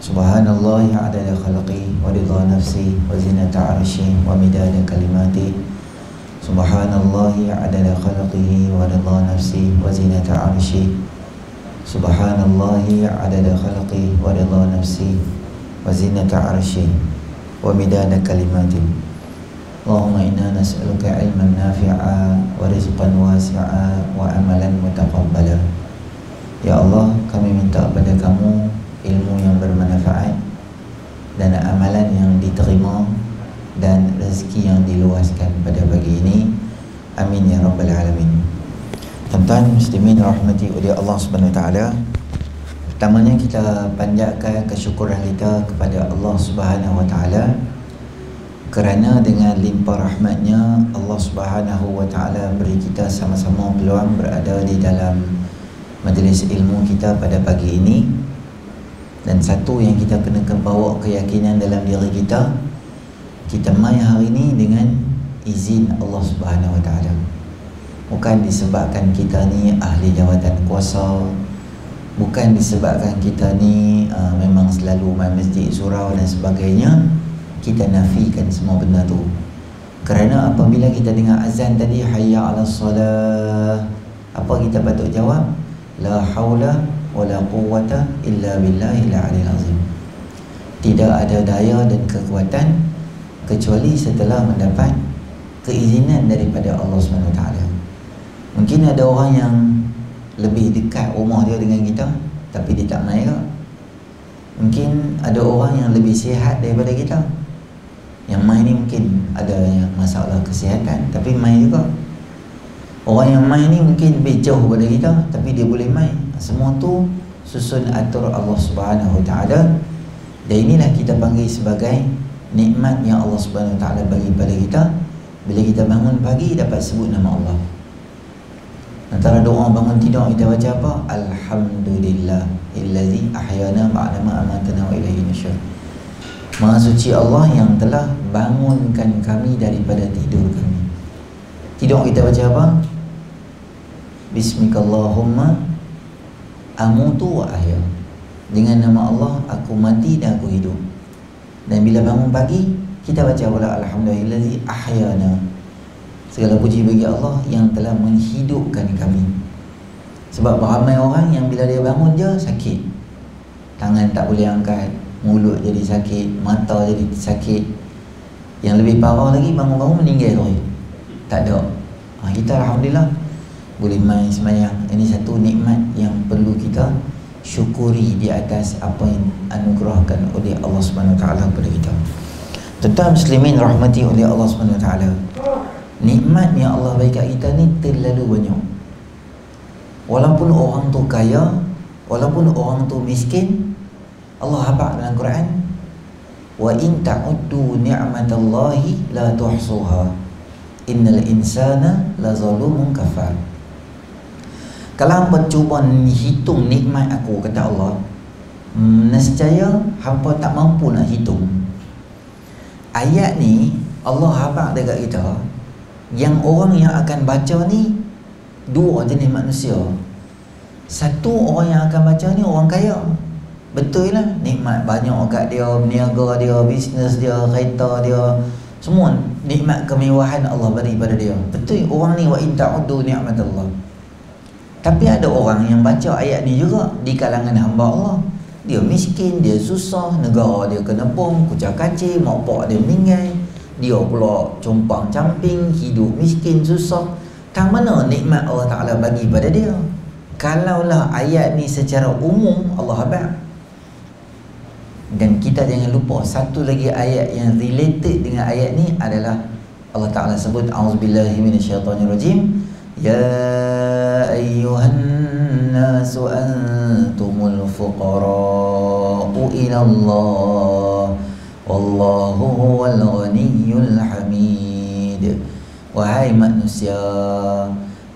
سبحان الله عدد خلقه ورضا نفسه وزنة عرشه ومداد كلماته سبحان الله عدد خلقه ورضا نفسه وزنة عرشه سبحان الله عدد خلقه ورضا نفسه وزنة عرشه ومداد كلماته اللهم إنا نسألك علما نافعا ورزقا واسعا وعملا متقبلا Ya Allah, kami minta pada kamu ilmu yang bermanfaat dan amalan yang diterima dan rezeki yang diluaskan pada pagi ini. Amin ya rabbal alamin. Tuan-tuan muslimin rahmati oleh Allah Subhanahu wa taala. Pertamanya kita panjatkan kesyukuran kita kepada Allah Subhanahu wa taala kerana dengan limpah rahmatnya Allah Subhanahu wa taala beri kita sama-sama peluang berada di dalam majlis ilmu kita pada pagi ini dan satu yang kita kena bawa keyakinan dalam diri kita kita mai hari ini dengan izin Allah Subhanahu Wa Taala. Bukan disebabkan kita ni ahli jawatan kuasa bukan disebabkan kita ni uh, memang selalu main masjid surau dan sebagainya. Kita nafikan semua benda tu. Kerana apabila kita dengar azan tadi hayya ala salah apa kita patut jawab? La haula wala quwwata illa billahil aliyil azim. Tidak ada daya dan kekuatan kecuali setelah mendapat keizinan daripada Allah SWT mungkin ada orang yang lebih dekat rumah dia dengan kita tapi dia tak main ke mungkin ada orang yang lebih sihat daripada kita. Yang main ni mungkin ada yang masalah kesihatan tapi main juga. Orang yang main ni mungkin lebih jauh daripada kita Tapi dia boleh main Semua tu susun atur Allah Subhanahu Wa Taala. Dan inilah kita panggil sebagai Nikmat yang Allah Subhanahu Wa Taala bagi pada kita. Bila kita bangun pagi dapat sebut nama Allah. Antara doa bangun tidur kita baca apa? Alhamdulillah Illazi ahyana ba'dama amatana wa ilahi nusyur Maha suci Allah yang telah bangunkan kami daripada tidur kami. Tidur kita baca apa? Bismikallahumma Amutu wa ahya Dengan nama Allah Aku mati dan aku hidup. Dan bila bangun pagi Kita baca pula Alhamdulillahi ahyana. Segala puji bagi Allah Yang telah menghidupkan kami. Sebab ramai orang yang bila dia bangun je Sakit. Tangan tak boleh angkat Mulut jadi sakit Mata jadi sakit. Yang lebih parah lagi Bangun-bangun meninggal tu Tak ada. Ha, Kita Alhamdulillah boleh main semayang. Ini satu nikmat yang perlu kita syukuri di atas apa yang anugerahkan oleh Allah Subhanahu taala kepada kita. Tuan muslimin rahmati oleh Allah Subhanahu taala nikmat yang Allah bagi kat kita ni terlalu banyak. Walaupun orang tu kaya walaupun orang tu miskin Allah habaq dalam Quran wa in ta'uddu ni'matallahi la tuhsuha. Innal insana la zalumun kafar kalau hampa cuba hitung nikmat aku kata Allah Nescaya hampa tak mampu nak hitung. Ayat ni Allah habak dekat kita Yang orang yang akan baca ni Dua jenis manusia. Satu orang yang akan baca ni orang kaya. Betul lah Nikmat banyak kat dia Berniaga dia Bisnes dia Kereta dia. Semua nikmat kemewahan Allah beri pada dia. Betul orang ni Wa in ta'uddu ni'mat Allah tapi ada orang yang baca ayat ni juga di kalangan hamba Allah. Dia miskin, dia susah, negara dia kena bom, kucak kacir, mak pak dia meninggal. Dia pula compang camping, hidup miskin, susah. Tang mana nikmat Allah Ta'ala bagi pada dia? Kalaulah ayat ni secara umum Allah habaq. Dan kita jangan lupa satu lagi ayat yang related dengan ayat ni adalah Allah Ta'ala sebut A'udzubillahi minasyaitanirrajim يا أيها الناس أنتم الفقراء إلى الله والله هو الغني الحميد Wahai manusia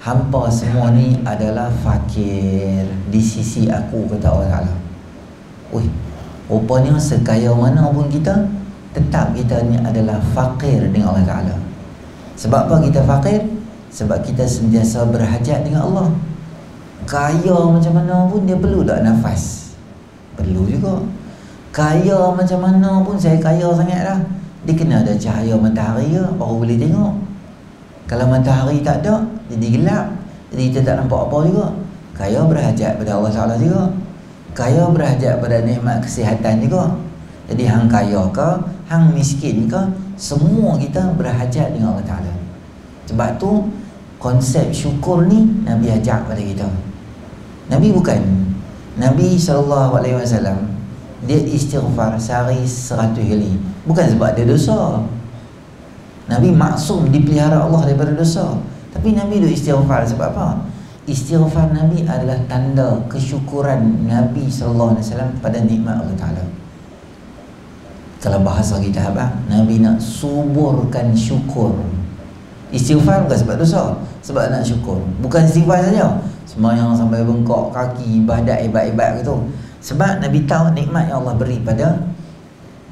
Hampa semua ni adalah fakir Di sisi aku kata Allah Ta'ala Wih Rupanya sekaya mana pun kita Tetap kita ni adalah fakir dengan Allah Ta'ala Sebab apa kita fakir? Sebab kita sentiasa berhajat dengan Allah. Kaya macam mana pun dia perlu tak nafas? Perlu juga. Kaya macam mana pun saya kaya sangat lah. Dia kena ada cahaya matahari ke Baru boleh tengok. Kalau matahari tak ada Jadi gelap. Jadi kita tak nampak apa juga. Kaya berhajat pada Allah Ta'ala juga. Kaya berhajat pada nikmat kesihatan juga. Jadi hang kaya ke Hang miskin ke Semua kita berhajat dengan Allah Ta'ala. Sebab tu Konsep syukur ni Nabi ajak pada kita. Nabi bukan. Nabi SAW dia istighfar sehari seratus kali. Bukan sebab dia dosa. Nabi maksum dipelihara Allah daripada dosa. Tapi Nabi tu istighfar sebab apa? Istighfar Nabi adalah tanda kesyukuran Nabi SAW pada nikmat Allah Ta'ala. Kalau bahasa kita apa? Nabi nak suburkan syukur. Istighfar bukan sebab dosa sebab nak syukur bukan istighfar saja semayang sampai bengkok kaki ibadat ibadat-ibadat gitu sebab Nabi tahu nikmat yang Allah beri pada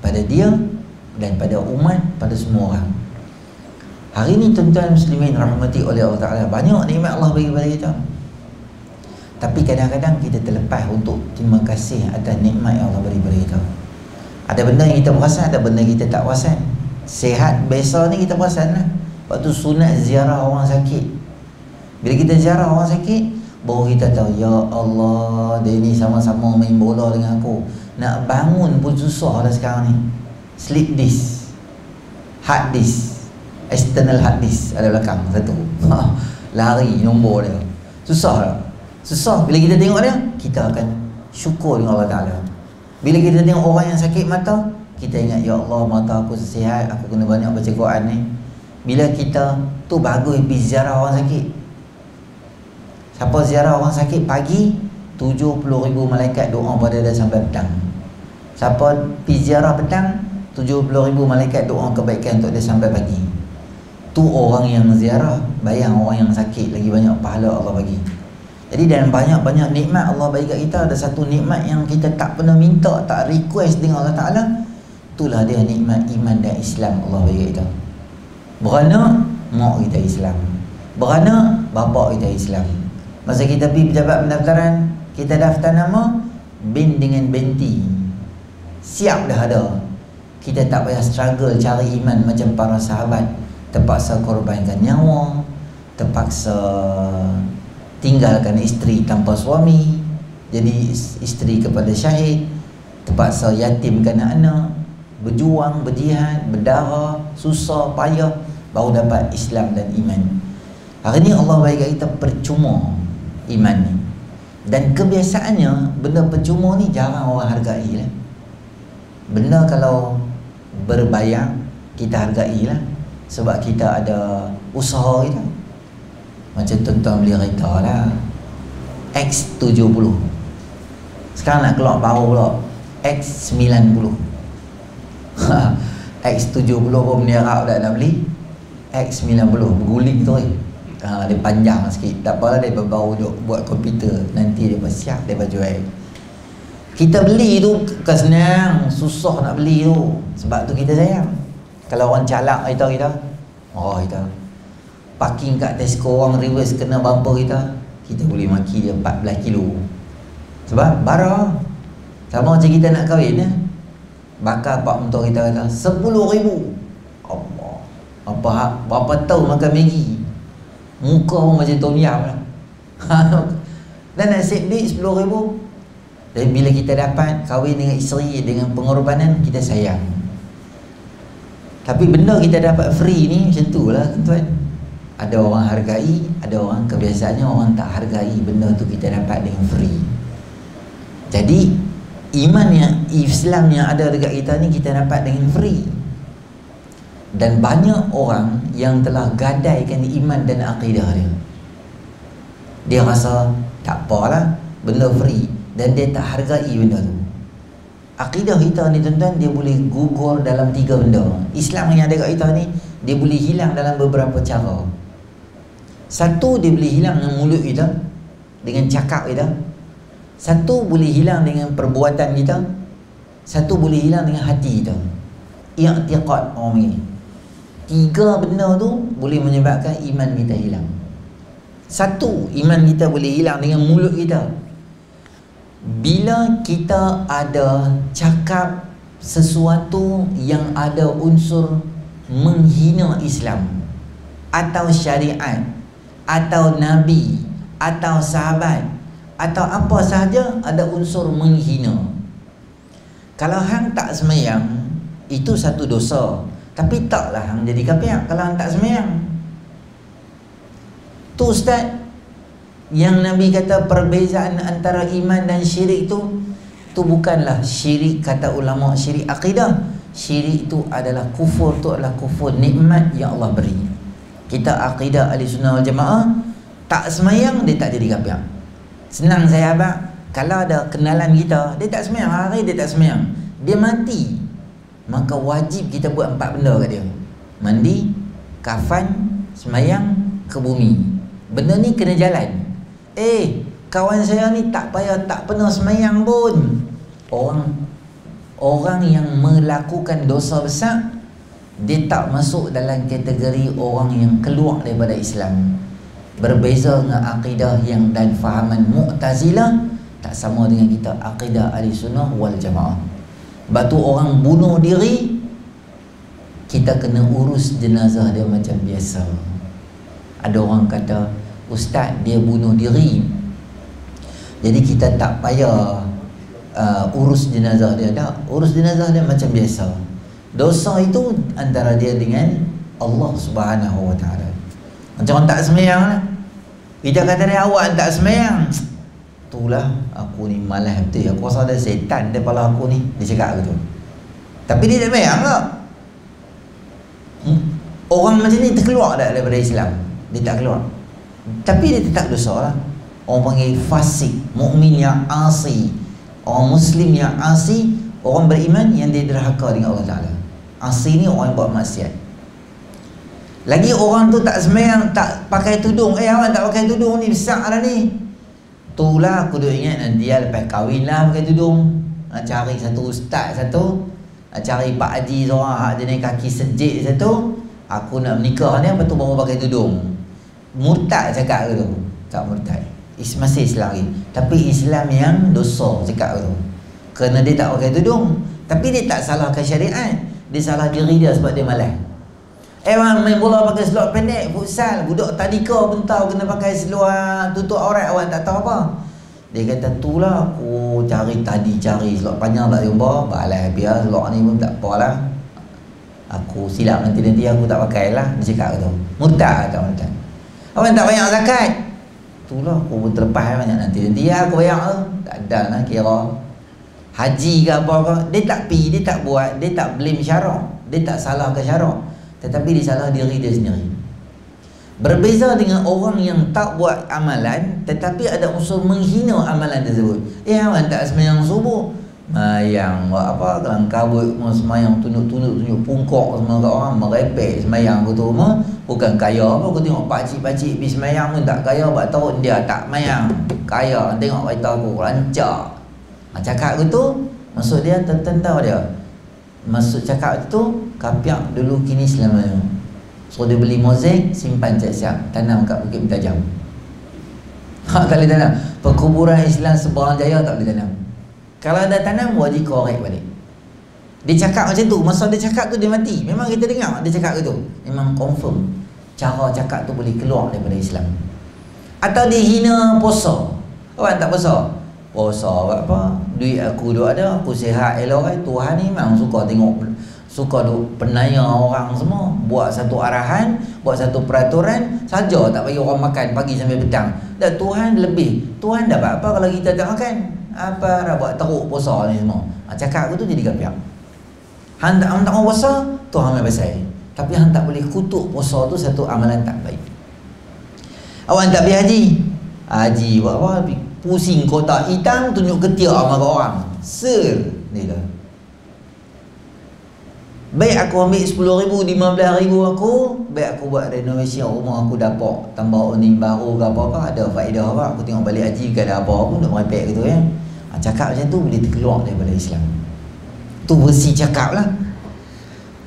pada dia dan pada umat, pada semua orang. Hari ini tuan-tuan muslimin rahmati oleh Allah Taala, banyak nikmat Allah bagi kepada kita. Tapi kadang-kadang kita terlepas untuk terima kasih atas nikmat yang Allah beri kepada kita. Ada benda yang kita perasan, ada benda yang kita tak perasan. Sehat biasa ni kita perasan lah. Waktu sunat ziarah orang sakit. Bila kita ziarah orang sakit, Baru kita tahu Ya Allah Dia ni sama-sama main bola dengan aku. Nak bangun pun susah dah sekarang ni. Sleep disk. Hard disk. External hard disk Ada belakang satu. Lari nombor dia. Susah tak? Susah. Bila kita tengok dia Kita akan syukur dengan Allah Ta'ala. Bila kita tengok orang yang sakit mata Kita ingat Ya Allah mata aku sihat Aku kena banyak baca Quran ni. Bila kita Tu bagus pergi ziarah orang sakit Siapa ziarah orang sakit pagi 70 ribu malaikat doa pada dia sampai petang. Siapa pergi ziarah petang 70 ribu malaikat doa kebaikan untuk dia sampai pagi. Tu orang yang ziarah Bayang orang yang sakit Lagi banyak pahala Allah bagi. Jadi dalam banyak-banyak nikmat Allah bagi kat kita Ada satu nikmat yang kita tak pernah minta Tak request dengan Allah Ta'ala Itulah dia nikmat iman dan Islam Allah bagi kat kita. Beranak Mak kita Islam. Beranak Bapak kita Islam Masa kita pergi pejabat pendaftaran Kita daftar nama Bin dengan binti. Siap dah ada. Kita tak payah struggle cari iman Macam para sahabat. Terpaksa korbankan nyawa Terpaksa Tinggalkan isteri tanpa suami Jadi isteri kepada syahid Terpaksa yatimkan anak Berjuang, berjihad, berdarah Susah, payah Baru dapat Islam dan iman. Hari ini Allah bagi kita percuma iman ni. Dan kebiasaannya benda percuma ni jarang orang hargai lah. Benda kalau berbayar kita hargai lah. Sebab kita ada usaha kita. Macam tuan-tuan beli kereta lah. X70 sekarang nak keluar baru pula. X90 X70 pun benda Arab dah nak beli. X90 berguling tu eh ha, dia panjang sikit. Tak apalah dia baru duk buat komputer. Nanti dia siap dia jual kita beli tu bukan senang. Susah nak beli tu. Sebab tu kita sayang. Kalau orang calak kita kita. Oh kita. Parking kat Tesco orang reverse kena bumper kita. Kita boleh maki dia 14 kilo. Sebab barang. Sama macam kita nak kahwin ya? bakar pak motor kita kata 10 ribu. Allah. Apa berapa tahun makan Maggi Muka pun macam Tom Yam lah. Dan nasib 10 ribu. Dan bila kita dapat kahwin dengan isteri Dengan pengorbanan kita sayang. Tapi benda kita dapat free ni macam tu lah tuan Ada orang hargai Ada orang kebiasaannya orang tak hargai Benda tu kita dapat dengan free. Jadi Iman yang Islam yang ada dekat kita ni Kita dapat dengan free dan banyak orang yang telah gadaikan iman dan akidah dia. Dia rasa tak apalah benda free. Dan dia tak hargai benda tu. Akidah kita ni tuan-tuan dia boleh gugur dalam tiga benda. Islam yang ada kat kita ni dia boleh hilang dalam beberapa cara. Satu dia boleh hilang dengan mulut kita dengan cakap kita. Satu boleh hilang dengan perbuatan kita. Satu boleh hilang dengan hati kita. I'tiqad orang ini Tiga benda tu boleh menyebabkan iman kita hilang. Satu, iman kita boleh hilang dengan mulut kita. Bila kita ada cakap sesuatu yang ada unsur menghina Islam atau syariat atau nabi atau sahabat atau apa sahaja ada unsur menghina. Kalau hang tak semayang itu satu dosa tapi taklah hang jadi kafir kalau hang tak semayang. Tu ustaz yang Nabi kata perbezaan antara iman dan syirik itu tu bukanlah syirik kata ulama syirik akidah. Syirik itu adalah kufur tu adalah kufur nikmat yang Allah beri. Kita akidah ahli sunnah wal jamaah tak semayang dia tak jadi kafir senang saya abang kalau ada kenalan kita dia tak semayang. Hari dia tak semayang. Dia mati maka wajib kita buat empat benda kat dia mandi kafan semayang ke bumi benda ni kena jalan Eh, kawan saya ni tak payah tak pernah semayang pun. Orang orang yang melakukan dosa besar dia tak masuk dalam kategori orang yang keluar daripada Islam. Berbeza dengan akidah yang dan fahaman Mu'tazilah tak sama dengan kita akidah Ahli Sunnah wal Jamaah. Batu orang bunuh diri kita kena urus jenazah dia macam biasa. Ada orang kata ustaz dia bunuh diri. Jadi kita tak payah uh, urus jenazah dia. Tak urus jenazah dia macam biasa. Dosa itu antara dia dengan Allah subhanahu wa ta'ala. Macam orang tak semayang lah. Kita kata dia awak tak semayang itulah aku ni malas betul. Aku rasa ada setan di kepala aku ni. Dia cakap gitu tapi dia tak semayang tak? Hmm? orang macam ni terkeluar tak daripada Islam? Dia tak keluar. Tapi dia tetap dosa lah. Orang panggil fasik mukmin yang asi. Orang muslim yang asi orang beriman yang dia derhaka dengan Allah Ta'ala. Asi ni orang yang buat maksiat. Lagi orang tu tak semayang tak pakai tudung. Eh awak tak pakai tudung ni besar lah ni itulah aku dah ingat nanti dia lepas kahwin lah pakai tudung. Cari satu ustaz satu cari pak haji seorang jenis kaki sejik satu aku nak menikah ni apa tu baru pakai tudung. Murtad cakap ke tu? Tak murtad. Is, masih Islam lagi tapi Islam yang dosa cakap tu. Kerana dia tak pakai tudung tapi dia tak salahkan syariat. Dia salah diri dia sebab dia malas eh main bola pakai seluar pendek futsal. Budak tadika pun tahu kena pakai seluar tutup aurat awak tak tahu apa. Dia kata tu lah aku cari tadi cari seluar panjang tak jumpa. Balas biar seluar ni pun tak apalah aku silap nanti-nanti aku tak pakai lah dia cakap tu murtad tak murtad Orang tak bayar zakat. Itulah aku pun terlepas banyak nanti Nanti ya aku bayar tu. Tak ada lah kira. Haji ke apa ke Dia tak pi, dia tak buat Dia tak blame syarak. Dia tak salah ke syarak Tetapi dia salah diri dia sendiri. Berbeza dengan orang yang tak buat amalan Tetapi ada unsur menghina amalan tersebut. Eh awak tak semayang subuh. Semayang buat apa? Kelang kabut Semayang tunjuk-tunjuk Tunjuk pungkok semua kat orang Merepek semayang. Ke tu rumah Bukan kaya apa. Aku tengok pakcik-pakcik Pergi semayang pun tak kaya Sebab tahun dia tak semayang. Kaya Tengok kereta aku Rancak ha, Cakap ke tu Maksud dia Tentu dia Maksud cakap tu Kapiak dulu kini selamanya So dia beli mozaik Simpan siap-siap Tanam kat Bukit Bertajam Ha tak boleh tanam. Perkuburan Islam Sebarang Jaya tak boleh tanam. Kalau ada tanam wajib korek balik. Dia cakap macam tu. Masa dia cakap tu dia mati. Memang kita dengar dia cakap tu. Memang confirm cara cakap tu boleh keluar daripada Islam. Atau dia hina puasa orang tak puasa puasa apa? Duit aku duk ada aku sihat elok kan Tuhan ni memang suka tengok suka duk penaya orang semua. Buat satu arahan buat satu peraturan saja tak bagi orang makan pagi sampai petang. Dan Tuhan lebih. Tuhan dapat apa kalau kita tak makan? Apa dah buat teruk puasa ni semua? Ha, cakap aku tu jadi gapiak Han tak, han tak puasa Tuhan ambil pasal. Tapi han tak boleh kutuk puasa tu satu amalan tak baik. Awak tak pergi haji? Haji buat apa pusing kotak hitam tunjuk ketiak sama orang. Sir ni lah. Baik aku ambil RM10,000, RM15,000 aku Baik aku buat renovation rumah aku dapat Tambah awning baru ke apa-apa Ada faedah apa Aku tengok balik haji ke ada apa pun Nak merepek gitu ya. Ha, Cakap macam tu boleh terkeluar daripada Islam. Tu versi cakap lah.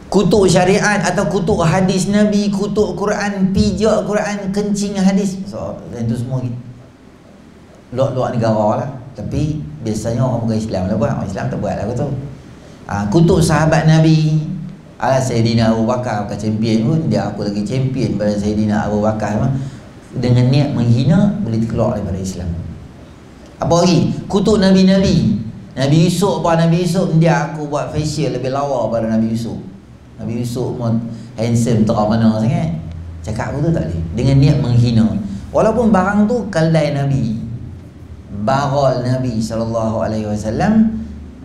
Kutuk syariat atau kutuk hadis Nabi Kutuk Quran, pijak Quran Kencing hadis. So, dan tu semua Luak-luak negara lah. Tapi biasanya orang bukan Islam lah buat. Orang Islam tak buat lah tu. Ha, kutuk sahabat Nabi. Alah Sayyidina Abu Bakar bukan champion pun. Dia aku lagi champion pada Sayyidina Abu Bakar. Dengan niat menghina Boleh keluar daripada Islam. Apa lagi? Kutuk Nabi-Nabi Nabi. Yusuf apa Nabi Yusuf? Dia aku buat facial lebih lawa pada Nabi Yusuf. Nabi Yusuf pun handsome terang mana sangat. Cakap apa tu tak boleh. Dengan niat menghina. Walaupun barang tu kaldai Nabi Barol Nabi SAW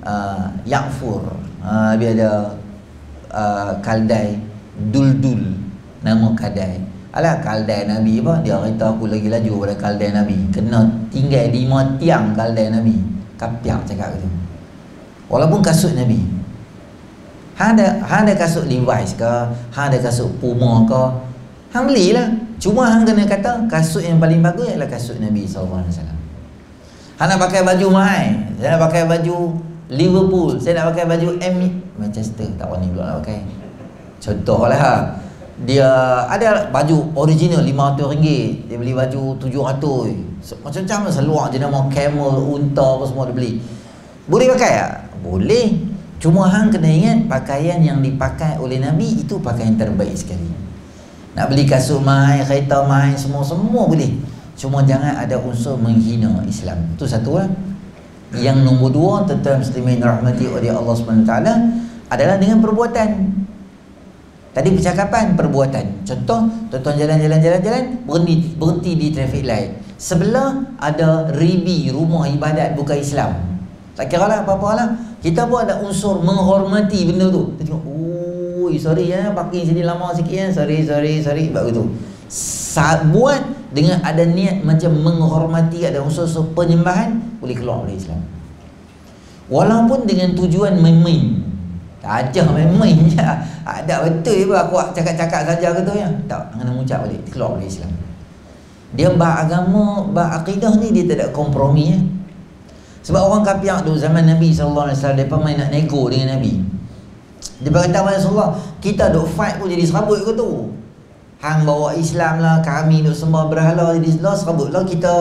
uh, Yakfur uh, Dia ada uh, kaldai dul-dul nama kadai alah kaldai Nabi apa dia kata aku lagi laju pada kaldai Nabi. Kena tinggal di tiang kaldai Nabi. Kapiak cakap gitu. Walaupun kasut Nabi. Ada ada kasut Levi's ke? Ada kasut Puma ke? Hang belilah. Cuma hang kena kata kasut yang paling bagus ialah kasut Nabi SAW hang nak pakai baju mahal. Saya nak pakai baju Liverpool. Saya nak pakai baju M Manchester. Tak wani pula nak pakai. Contohlah. Dia ada baju original RM500 dia beli baju RM700 macam-macam lah. Seluar jenama camel unta apa semua dia beli. Boleh pakai tak? boleh. Cuma hang kena ingat pakaian yang dipakai oleh Nabi itu pakaian terbaik sekali. Nak beli kasut mahal kereta mahal semua semua boleh cuma jangan ada unsur menghina Islam itu satu lah yang nombor dua tentang muslimin rahmati oleh Allah SWT adalah dengan perbuatan. Tadi percakapan perbuatan. Contoh, tuan-tuan jalan-jalan jalan-jalan berhenti berhenti di traffic light. Sebelah ada ribi rumah ibadat bukan Islam. Tak kira lah apa-apa lah. Kita pun ada unsur menghormati benda tu. Kita tengok, oh, sorry ya, parking sini lama sikit ya. Sorry, sorry, sorry. Buat begitu. Buat dengan ada niat macam menghormati ada unsur-unsur penyembahan boleh keluar dari Islam. Walaupun dengan tujuan main-main. Tak aja main-main je. Ada betul je aku cakap-cakap saja ke tu ya. Tak kena mengucap balik keluar dari Islam. Dia bah agama bah akidah ni dia tak ada kompromi ya. sebab orang kafir tu zaman Nabi SAW mereka main nak nego dengan Nabi. Dia berkata Rasulullah kita duk fight pun jadi serabut ke tu Hang bawa Islam lah Kami duk sembah berhala. Jadi lah serabutlah kita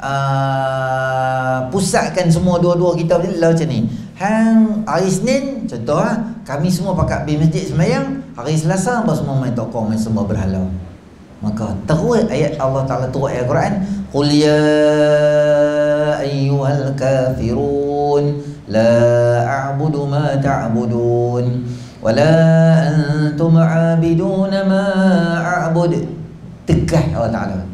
uh, Pusatkan semua dua-dua kita Lah macam ni. Hang hari Senin Contoh lah Kami semua pakat pergi masjid semayang Hari Selasa Bawa semua main tokong Main sembah berhala. Maka terus ayat Allah Ta'ala turut ayat Quran Qul ya ayyuhal kafirun La a'budu ma ta'budun. ta wala antum aabiduna ma a'bud. Tegas Allah Taala.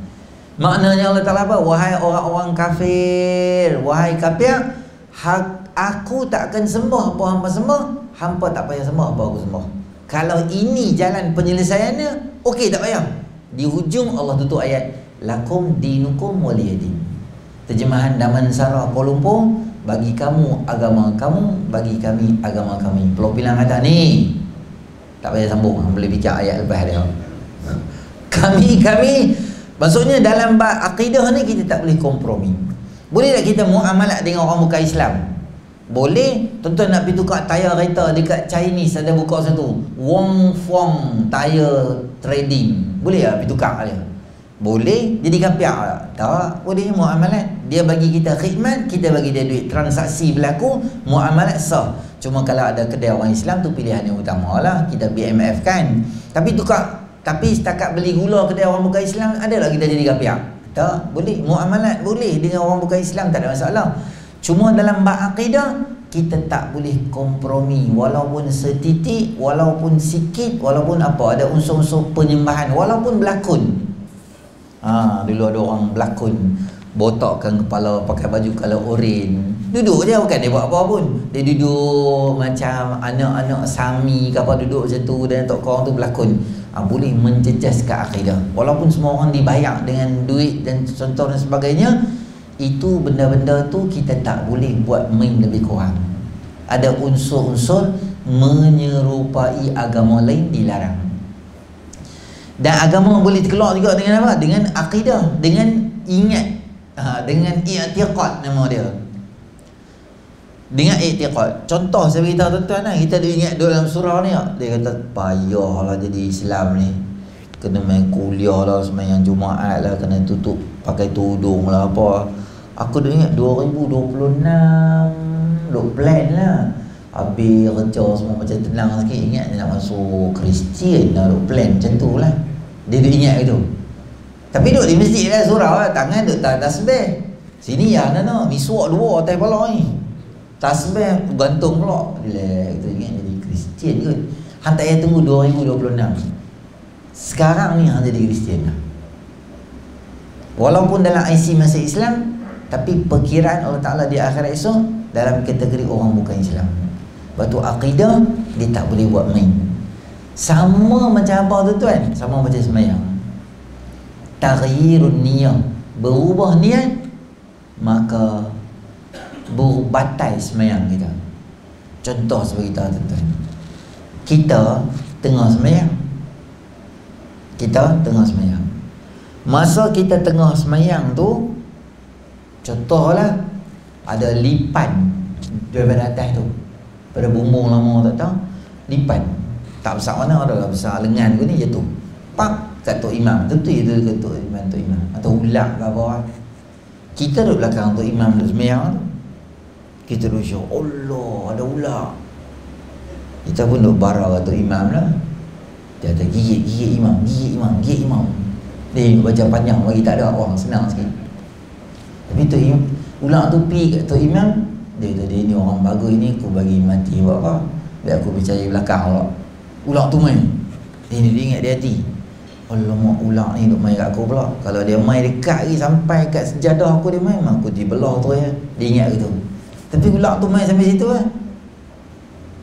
Maknanya Allah Taala apa? Wahai orang-orang kafir wahai kafir hak aku tak akan sembah apa hangpa sembah hangpa tak payah sembah apa aku sembah. Kalau ini jalan penyelesaiannya okey tak payah. Di hujung Allah tutup ayat lakum dinukum waliyadin. Terjemahan Daman Sarah Kuala Lumpur bagi kamu agama kamu bagi kami agama kami. Pulau Pinang kata ni. Tak payah sambung boleh bicara ayat lepas dia. Kami kami. Maksudnya dalam bab akidah ni kita tak boleh kompromi. Boleh tak kita muamalat dengan orang bukan Islam? Boleh. Tuan-tuan nak pergi tukar tayar kereta dekat Chinese ada buka satu. Wong Fong Tire Trading. Boleh tak pergi tukar dia boleh jadi kafir tak boleh muamalat. Dia bagi kita khidmat kita bagi dia duit. Transaksi berlaku muamalat sah. Cuma kalau ada kedai orang Islam tu pilihan yang utama lah. Kita BMF kan. Tapi tukar tapi setakat beli gula kedai orang bukan Islam ada lah kita jadi kafir tak boleh. Muamalat boleh dengan orang bukan Islam tak ada masalah. Cuma dalam bab akidah kita tak boleh kompromi. Walaupun setitik walaupun sikit walaupun apa ada unsur-unsur penyembahan. Walaupun berlakon ha, Dulu ada orang berlakon Botokkan kepala pakai baju kalau oren Duduk je bukan dia buat apa pun. Dia duduk macam anak-anak sami ke apa duduk macam tu Dan tok korang tu berlakon. Ha, Boleh menjejaskan akidah. Walaupun semua orang dibayar dengan duit dan contoh dan sebagainya Itu benda-benda tu kita tak boleh buat main lebih kurang. Ada unsur-unsur menyerupai agama lain dilarang dan agama boleh keluar juga dengan apa? Dengan akidah, dengan ingat, ha, dengan i'tiqad nama dia. Dengan i'tiqad. Contoh saya beritahu tuan-tuan lah, kita ada ingat dalam surah ni, dia kata payahlah jadi Islam ni. Kena main kuliah lah, semayang Jumaat lah, kena tutup pakai tudung lah apa. Aku dah ingat 2026 Duk plan lah Habis kerja semua macam tenang sikit Ingat nak masuk Kristian lah Duk plan macam tu lah Dia duk ingat gitu. Tapi duk di masjid lah surau lah. Tangan duk tak tasbih. Sini ya nak Misuak dua atas kepala ni. Tasbih gantung pula. Relax Kita ingat jadi Kristian kot. Hang tak payah tunggu 2026 Sekarang ni hang jadi Kristian lah Walaupun dalam IC masih Islam Tapi perkiraan Allah Ta'ala di akhirat esok Dalam kategori orang bukan Islam. Lepas tu akidah Dia tak boleh buat main Sama macam apa tu tuan? Sama macam semayang. Taghyirun niyah Berubah niat Maka Berbatai semayang kita. Contoh sebagai kita tuan Kita Tengah semayang. Kita tengah semayang. Masa kita tengah semayang tu Contohlah Ada lipan Daripada atas tu. Pada bumbung lama tak tahu Lipan Tak besar mana ada lah Besar lengan ke ni jatuh Pak Kat Tok Imam. Tentu itu ke Tok Imam Tok Imam? Atau ulak ke apa Kita duduk belakang Tok Imam Duduk semayang tu. Kita duduk syok Allah ada ulak. Kita pun duduk barang Tok Imam lah. Dia kata gigit Gigit Imam Gigit Imam Gigit Imam. Dia baca panjang bagi tak ada orang senang sikit. Tapi tu Imam ulang tu pi kat tu Imam dia kata dia ni orang bagus ni aku bagi mati buat apa? Biar aku percaya belakang pula. Ulang tu main. Dia ni dia ingat dia hati. Allah mak ulang ni duk main kat aku pula. Kalau dia main dekat lagi sampai kat sejadah aku dia main, aku dibelah tu ya. Dia ingat gitu. Tapi ulang tu main sampai situ kan.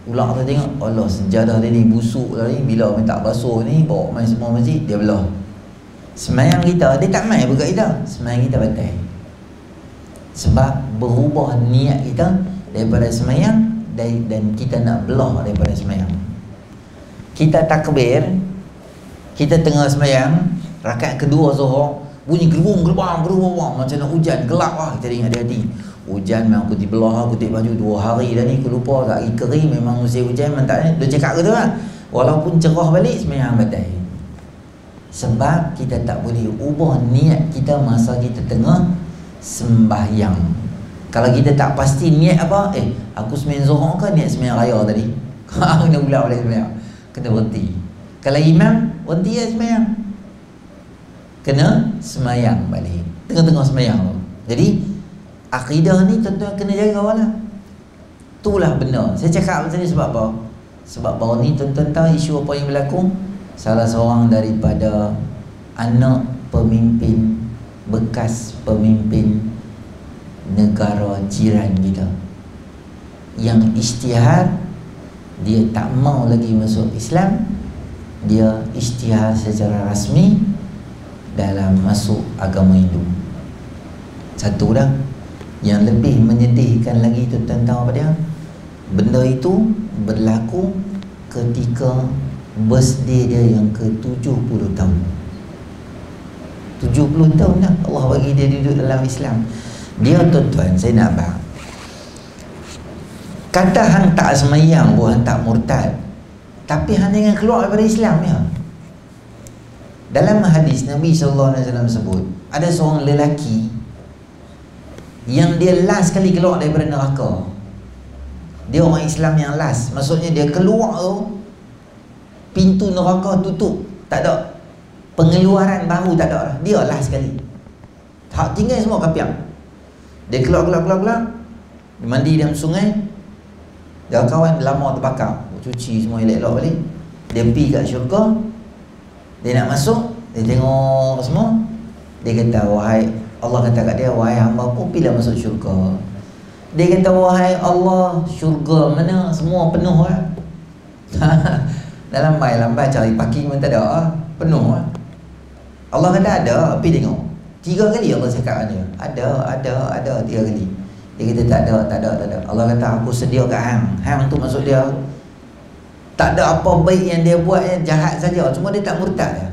Ulang tu tengok Allah sejadah dia ni busuk lah ni Bila minta basuh ni Bawa main semua masjid Dia belah Semayang kita Dia tak main buka kita Semayang kita batal Sebab berubah niat kita Daripada semayang dan kita nak belah daripada semayang Kita takbir Kita tengah semayang Rakaat kedua zuhur Bunyi gerubung gerbang gerubang Macam nak hujan Gelap lah Kita ingat dia hati Hujan memang aku belah Aku tik baju dua hari dah ni Aku lupa tak hari kering Memang musim hujan Memang tak Dia cakap ke tu lah Walaupun cerah balik Semayang batal sebab kita tak boleh ubah niat kita masa kita tengah sembahyang. Kalau kita tak pasti niat apa, eh aku sembahyang zuhur ke niat sembahyang raya tadi? Kena ulang balik sembahyang. Kena berhenti. Kalau imam, berhenti ya sembahyang. Kena sembahyang balik. Tengah-tengah sembahyang tu. Jadi akidah ni tentu kena jaga lah. Itulah benar. Saya cakap macam ni sebab apa? Sebab baru ni tuan-tuan tahu isu apa yang berlaku salah seorang daripada anak pemimpin bekas pemimpin negara jiran kita yang isytihar dia tak mau lagi masuk Islam dia isytihar secara rasmi dalam masuk agama Hindu. Satu dah. Yang lebih menyedihkan lagi tu tentang apa dia? Benda itu berlaku ketika birthday dia yang ke-70 tahun. 70 tahun dah Allah bagi dia duduk dalam Islam. Dia tuan-tuan saya nak bang kata hang tak semayang pun hang tak murtad. Tapi hang jangan keluar daripada Islam ya. Dalam hadis Nabi SAW sebut ada seorang lelaki yang dia last kali keluar daripada neraka. Dia orang Islam yang last. Maksudnya dia keluar tu pintu neraka tutup. Tak ada pengeluaran baru tak ada lah dia lah sekali tak tinggal semua kapiak dia keluar keluar keluar keluar. Dia mandi dalam sungai dia kawan lama terbakar cuci semua elok-elok balik dia pergi kat syurga dia nak masuk dia tengok semua dia kata wahai Allah kata kat dia wahai hamba pun pilih masuk syurga dia kata wahai Allah syurga mana semua penuh lah Dalam mai lambat cari parking pun tak ada ah. Penuh ah. Allah kata ada, pergi tengok. Tiga kali Allah cakap dia. Ada, ada, ada tiga kali. Dia kata tak ada, tak ada, tak ada. Allah kata aku sedia kat hang. Hang tu masuk dia. Tak ada apa baik yang dia buat yang jahat saja. Cuma dia tak murtad dia.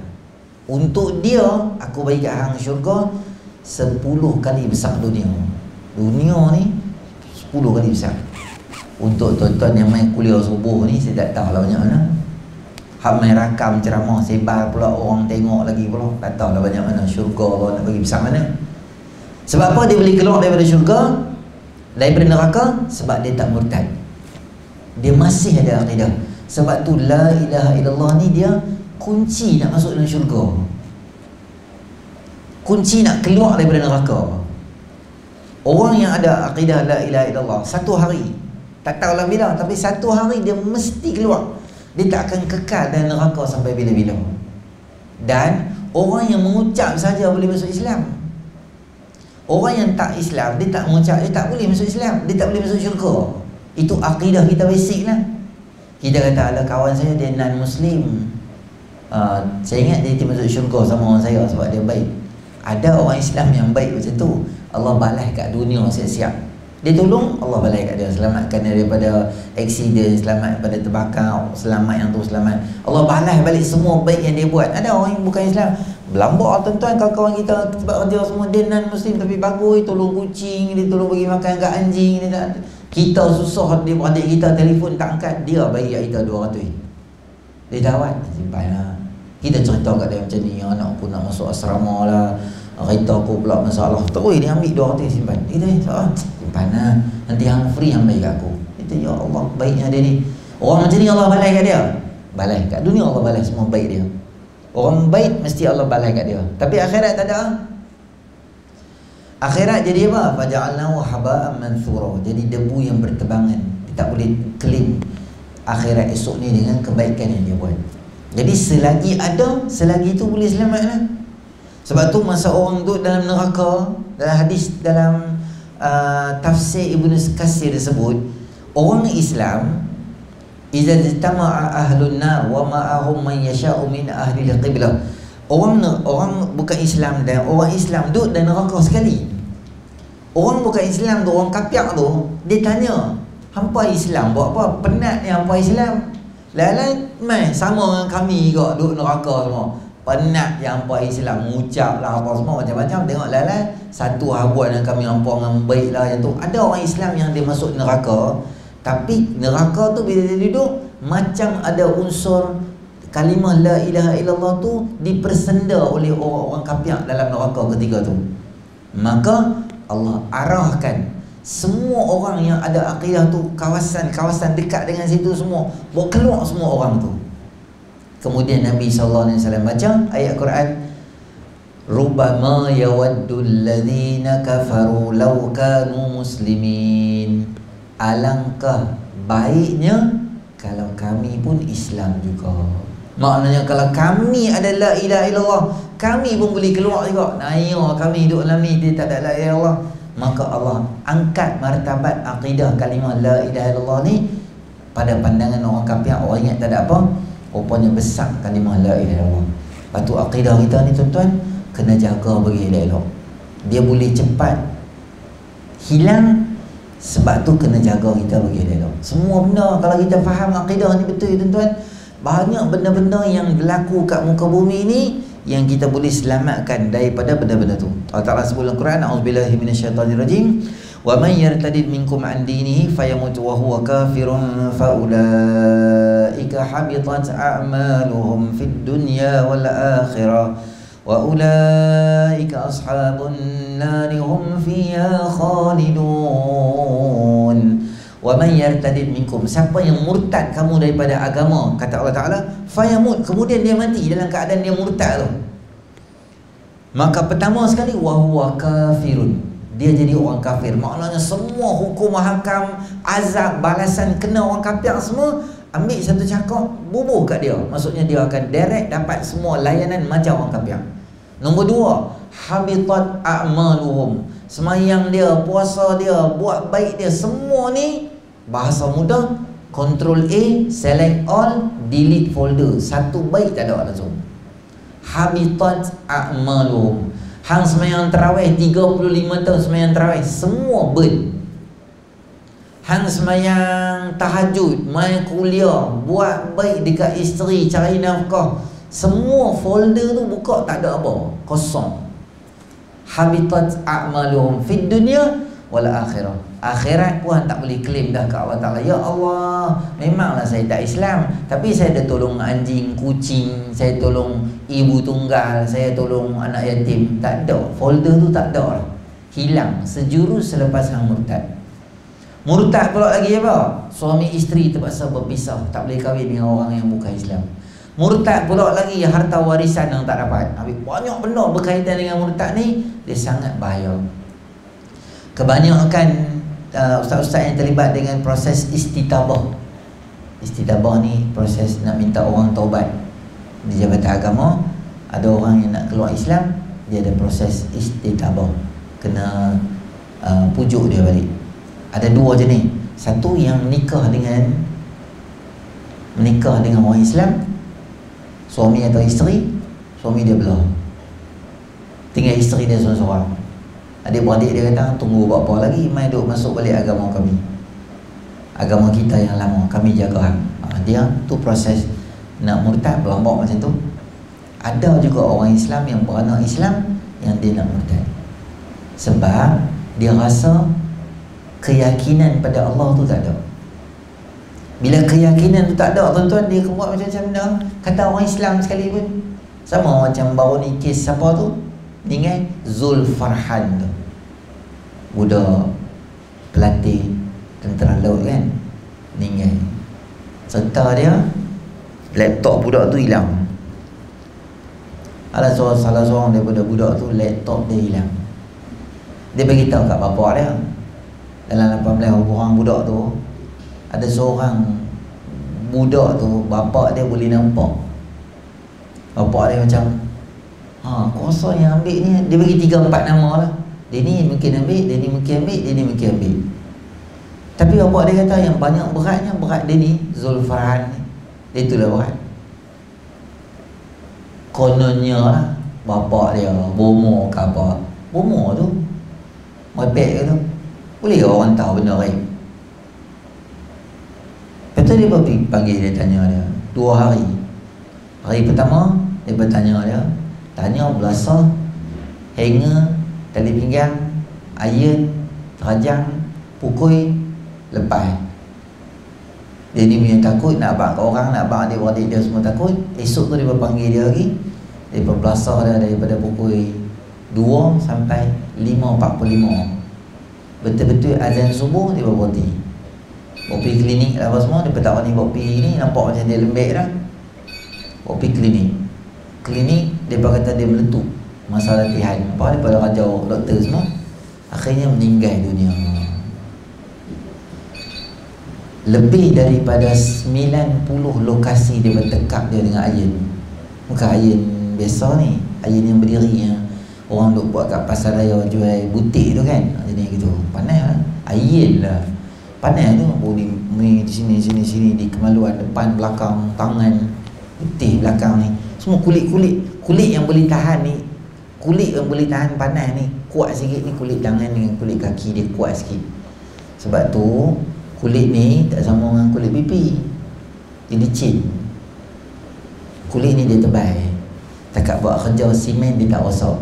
Untuk dia, aku bagi kat hang syurga sepuluh kali besar dunia. Dunia ni sepuluh kali besar. Untuk tuan-tuan yang main kuliah subuh ni, saya tak tahu lah banyak mana. Hak main rakam ceramah sebar pula orang tengok lagi pula. Tak tahu lah banyak mana syurga Allah nak bagi besar mana. sebab apa dia boleh keluar daripada syurga daripada neraka sebab dia tak murtad. Dia masih ada akidah. Sebab tu la ilaha illallah ni dia kunci nak masuk dalam syurga. Kunci nak keluar daripada neraka. Orang yang ada akidah la ilaha illallah satu hari tak tahulah bila tapi satu hari dia mesti keluar. Dia tak akan kekal dalam neraka sampai bila-bila. Dan orang yang mengucap saja boleh masuk Islam orang yang tak Islam dia tak mengucap dia tak boleh masuk Islam dia tak boleh masuk syurga. Itu akidah kita basic lah kita kata ada kawan saya dia non muslim uh, saya ingat dia masuk syurga sama orang saya sebab dia baik. Ada orang Islam yang baik macam tu. Allah balas kat dunia siap-siap. Dia tolong Allah balai kat dia. Selamatkan dia daripada Aksiden Selamat daripada terbakar Selamat yang tu selamat. Allah balas balik semua baik yang dia buat. Ada orang yang bukan Islam Belambak tuan-tuan kawan-kawan kita Sebab dia semua dia non-muslim Tapi bagus Tolong kucing Dia tolong bagi makan kat anjing dia tak, Kita susah Dia beradik kita telefon tak angkat Dia bagi kita 200 Dia jawab Simpan lah. Kita cerita kat dia macam ni Anak pun nak masuk asrama lah. Kereta aku pula masalah. Terus dia ambil 200 simpan. Dia kata simpan lah. Nanti hang free yang baik aku. Itu ya Allah baiknya dia ni. Orang macam ni Allah balai kat dia. Balai kat dunia Allah balai semua baik dia Orang baik mesti Allah balai kat dia. Tapi akhirat tak ada Akhirat jadi apa? Faja'alnahu haba'an manthura Jadi debu yang bertebangan. Dia tak boleh claim Akhirat esok ni dengan kebaikan yang dia buat. Jadi selagi ada Selagi itu boleh selamat lah Sebab tu masa orang duduk dalam neraka Dalam hadis dalam uh, tafsir Ibnu Katsir sebut orang Islam idza tama'a ahlun nar wa ma'ahum man yasha'u min ahli al-qiblah orang orang bukan Islam dan orang Islam duduk dalam neraka sekali. Orang bukan Islam tu orang kafir tu dia tanya hampa Islam? Buat apa? Penat ni hampa Islam? Lain-lain mai sama dengan kami juga duduk neraka semua. Penat yang hampa Islam mengucap lah apa semua macam-macam. Tengok lain-lain satu habuan yang kami nampak dengan baik lah yang tu. Ada orang Islam yang dia masuk neraka tapi neraka tu bila dia duduk macam ada unsur kalimah la ilaha illallah tu dipersenda oleh orang-orang kafir dalam neraka ketika tu. Maka Allah arahkan semua orang yang ada akidah tu kawasan-kawasan dekat dengan situ semua bawa keluar semua orang tu. Kemudian Nabi SAW baca ayat Quran Rubama yawaddu alladhina kafaru law kanu muslimin Alangkah baiknya kalau kami pun Islam juga. Maknanya kalau kami adalah ilah illallah Kami pun boleh keluar juga. Naya kami hidup dalam ni Dia tak ada la ilaha illallah. Maka Allah angkat martabat akidah kalimah la ilaha illallah ni Pada pandangan orang kafir. Orang ingat tak ada apa? Rupanya besar kalimah la ilaha illallah. Lepas tu akidah kita ni tuan-tuan kena jaga bagi elok dia boleh cepat hilang sebab tu kena jaga kita bagi elok semua benda kalau kita faham akidah ni betul tuan-tuan banyak benda-benda yang berlaku kat muka bumi ni yang kita boleh selamatkan daripada benda-benda tu. Allah Ta'ala sebut dalam Quran A'udzubillahi minasyaitanirrajim wa man yartadid minkum an dinihi fayamut wa huwa kafirun fa habitat a'maluhum fid dunya wal akhirah وأولئك أصحاب النار هم فيها خالدون ومن يرتد منكم siapa yang murtad kamu daripada agama kata Allah Taala fayamut kemudian dia mati dalam keadaan dia murtad tu maka pertama sekali wahwa kafirun dia jadi orang kafir maknanya semua hukum hakam azab balasan kena orang kafir semua ambil satu cakap bubuh kat dia maksudnya dia akan direct dapat semua layanan macam orang kafir Nombor dua Habitat a'maluhum. Semayang dia, puasa dia, buat baik dia Semua ni Bahasa mudah. Control A, select all, delete folder. Satu baik tak ada langsung. Habitat a'maluhum. Hang semayang terawih 35 tahun semayang terawih Semua burn Hang semayang tahajud Main kuliah Buat baik dekat isteri Cari nafkah semua folder tu buka tak ada apa. Kosong. Habitat a'maluhum fid dunya wal akhirah. Akhirat pun tak boleh claim dah kat Allah Taala. Ya Allah memanglah saya tak Islam. Tapi saya dah tolong anjing kucing saya tolong ibu tunggal saya tolong anak yatim. Tak ada. Folder tu tak ada. Hilang sejurus selepas hang murtad. Murtad pula lagi apa? Suami isteri terpaksa berpisah. Tak boleh kahwin dengan orang yang bukan Islam murtad pula lagi harta warisan yang tak dapat. Habis banyak benda berkaitan dengan murtad ni dia sangat bahaya. Kebanyakan uh, ustaz-ustaz yang terlibat dengan proses istitabah. Istitabah ni proses nak minta orang taubat. Di jabatan agama ada orang yang nak keluar Islam dia ada proses istitabah. Kena uh, pujuk dia balik. Ada dua jenis. Satu yang menikah dengan menikah dengan orang Islam suami atau isteri suami dia belah. Tinggal isteri dia seorang-seorang. Adik-beradik dia kata tunggu berapa lagi mai duk masuk balik agama kami. Agama kita yang lama kami jaga ha, dia tu proses nak murtad berambak macam tu. Ada juga orang Islam yang beranak Islam yang dia nak murtad. Sebab dia rasa keyakinan pada Allah tu tak ada bila keyakinan tu tak ada tuan-tuan dia buat macam-macam benda. Kata orang Islam sekali pun sama macam baru ni kes siapa tu? Ingat Zul Farhan tu. Budak pelatih tentera laut kan? Meninggal serta dia laptop budak tu hilang. Ada seorang salah seorang daripada budak tu laptop dia hilang. Dia bagi tahu kat bapa dia dalam 18 orang budak tu ada seorang budak tu bapa dia boleh nampak bapa dia macam ha kuasa yang ambil ni dia bagi 3 4 nama lah dia ni mungkin ambil dia ni mungkin ambil dia ni mungkin ambil tapi bapak dia kata yang banyak beratnya berat dia ni Zulfarhan ni. Dia itulah berat. Kononnya lah bapak dia bomo ke apa. Bomo tu. Mepek ke tu. Boleh orang tahu benda lain. Lepas dia pergi panggil dia tanya dia. Dua hari. Hari pertama dia bertanya dia. Tanya belasah. Hanger. Tali pinggang. Iron. Terajang. Pukul lepas dia ni punya takut nak abang ke orang nak abang adik-adik dia semua takut esok tu dia berpanggil dia lagi dia berbelasah dia daripada pukul 2 sampai 5.45 betul-betul azan subuh dia berhenti bawa pergi klinik lah apa semua dia petang ni bawa pergi ni nampak macam dia lembek dah. Bawa pergi klinik. Klinik dia kata dia meletup masalah latihan. Apa daripada rajau doktor semua. Akhirnya meninggal dunia. Lebih daripada 90 lokasi dia bertekap dia dengan ayun bukan ayun biasa ni ayun yang berdiri yang orang duk buat kat pasar raya jual butik tu kan. Jadi gitu. Panas lah. Ayun lah panas tu. Boleh ni di sini sini sini. Di kemaluan depan belakang tangan. Putih belakang ni. Semua kulit-kulit. Kulit yang boleh tahan ni. Kulit yang boleh tahan panas ni kuat sikit ni kulit tangan dengan kulit kaki dia kuat sikit. Sebab tu kulit ni tak sama dengan kulit pipi. Dia licin. Kulit ni dia tebal. Takat buat kerja simen dia tak rosak.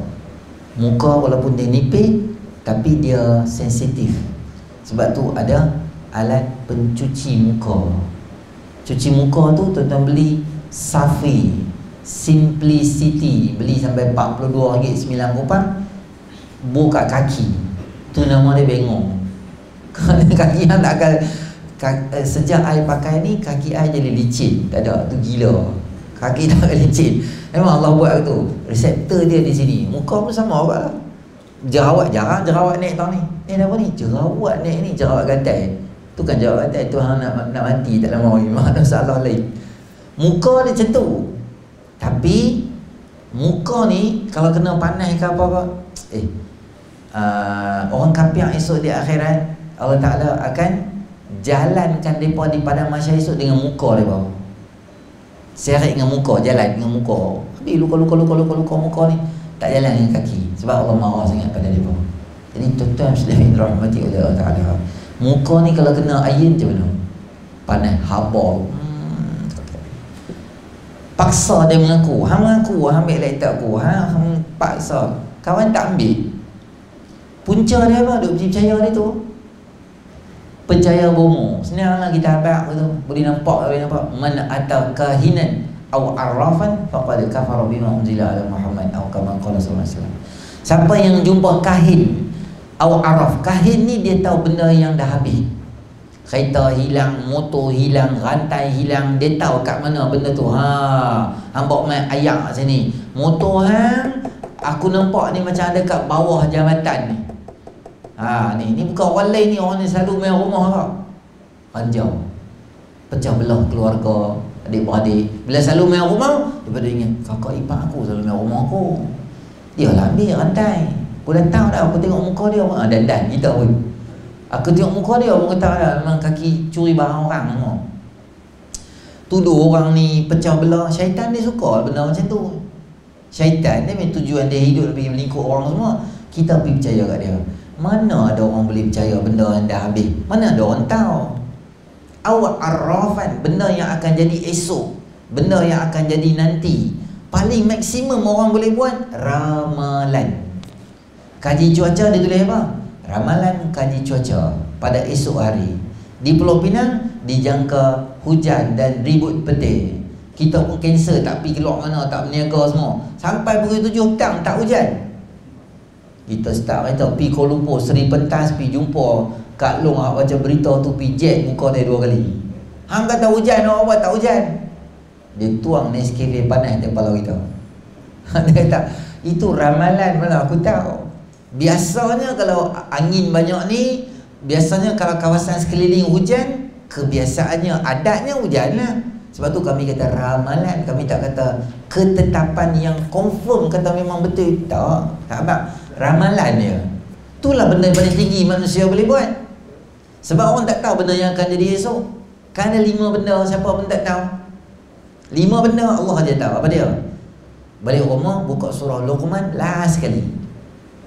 Muka walaupun dia nipis tapi dia sensitif. Sebab tu ada alat pencuci muka. Cuci muka tu tuan-tuan beli Safi Simplicity. Beli sampai RM42.9 buka kaki. Tu nama dia bengong. Kerana kaki yang tak akan eh, sejak air pakai ni kaki air jadi licin. Tak ada tu gila. Kaki tak akan licin. Memang Allah buat tu reseptor dia di sini. Muka pun sama apa lah. Jerawat jarang jerawat naik tahun ni. Ni apa ni? Jerawat naik ni jerawat gantai tu kan jerawat gantai tu hang nak, nak mati tak lama ni mana salah lain. Muka dia macam tu. Tapi muka ni kalau kena panas ke apa-apa eh uh, orang kapiak esok di akhirat Allah Ta'ala akan jalankan mereka di padang masyarakat esok dengan muka mereka seret dengan muka, jalan dengan muka. Tapi luka-luka luka-luka luka muka ni tak jalan dengan kaki. Sebab Allah marah sangat pada mereka jadi tuan-tuan muslimin rahmati oleh Allah Ta'ala muka ni kalau kena air macam mana? Panas, haba hmm. paksa dia mengaku. Ha mengaku, ha ambil laptop aku. Ha paksa. Kawan tak ambil. Punca dia apa, duk percaya dia tu. Percaya bomo. Senanglah kita habaq tu. Boleh nampak boleh nampak. Man ata kahinan aw arrafan faqad kafara bima unzila ala muhammad aw kama qala sallallahu alaihi wasallam. Siapa yang jumpa kahin Awak araf. Kahin ni dia tahu benda yang dah habis. Kereta hilang, motor hilang, rantai hilang. Dia tahu kat mana benda tu. Ha, Hambak main ayak sini. Motor hang Aku nampak ni macam ada kat bawah jambatan ni. Ha ni, ni bukan orang lain ni. Orang ni selalu main rumah kau Panjang. Pecah belah keluarga Adik-beradik. Bila selalu main rumah Daripada ingat Kakak ipar aku selalu main rumah aku. Dia lah ambil rantai Aku dah tahu dah Aku tengok muka dia ha, Dan dan kita pun. Aku tengok muka dia Aku kata dah Memang kaki curi barang orang semua. Tuduh orang ni Pecah belah. Syaitan dia suka benda macam tu. Syaitan dia memang tujuan dia hidup Pergi melingkup orang semua. Kita pergi percaya kat dia. Mana ada orang boleh percaya Benda yang dah habis? Mana ada orang tahu? Awak arrafan benda yang akan jadi esok. Benda yang akan jadi nanti. Paling maksimum orang boleh buat ramalan kaji cuaca dia tulis apa ramalan kaji cuaca pada esok hari di Pulau Pinang dijangka hujan dan ribut petir kita pun cancel tak pergi keluar mana tak berniaga semua sampai pukul tujuh petang tak hujan kita start kata pergi Kuala Lumpur Seri Pentas pergi jumpa Kak Long baca berita tu pijat muka dia dua kali. Hang kata hujan awak buat tak hujan. Dia tuang Nescafe panas di kepala kita. dia kata itu ramalan mana aku tahu. Biasanya kalau angin banyak ni biasanya kalau kawasan sekeliling hujan kebiasaannya adatnya hujan lah. Sebab tu kami kata ramalan Kami tak kata ketetapan yang confirm Kata memang betul Tak Tak apa Ramalan dia Itulah benda paling tinggi manusia boleh buat sebab orang tak tahu benda yang akan jadi esok. Kan ada lima benda siapa pun tak tahu. Lima benda Allah saja tahu. Apa dia? Balik rumah buka surah Luqman last sekali.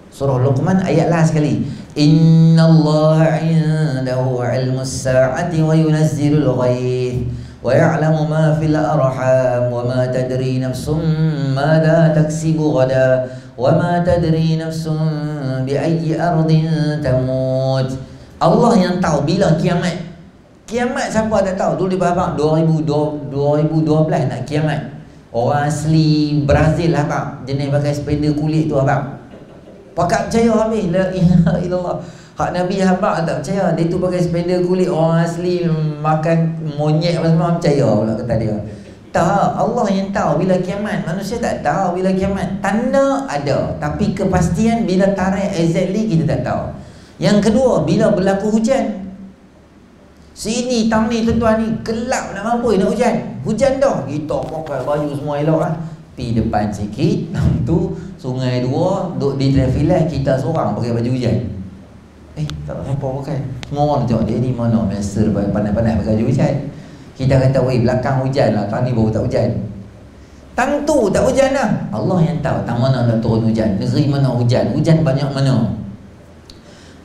Surah Luqman ayat last sekali. Inna Allah indahu ilmu sa'ati wa yunazzilul ghaith wa ya'lamu ma fil arham wa ma tadri nafsum madha taksibu ghadan wa ma tadri nafsum bi ayyi ardin tamut. Allah yang tahu bila kiamat. Kiamat siapa tak tahu? Dulu di babak 2012 nak kiamat. Orang asli Brazil lah pak. Jenis pakai sepeda kulit tu abang. Pakat percaya habis. La ilaha illallah. Hak Nabi habak tak percaya. Dia tu pakai sepeda kulit orang asli makan monyet apa semua percaya pula kata dia. Tak, Allah yang tahu bila kiamat. Manusia tak tahu bila kiamat. Tanda ada, tapi kepastian bila tarikh exactly kita tak tahu. Yang kedua, bila berlaku hujan. Sini, tang ni, tuan-tuan ni, gelap nak mampu nak hujan. Hujan dah. Kita pakai baju semua elok lah. Pi depan sikit, tu sungai dua, duduk di traffic light, kita seorang pakai baju hujan. Eh, tak tahu apa pakai. Semua orang tengok dia ni mana master pandai-pandai pakai baju hujan. Kita kata, weh, belakang hujan lah. Tang ni baru tak hujan. Tang tu tak hujan lah. Allah yang tahu tang mana nak turun hujan. Negeri mana hujan. Hujan banyak mana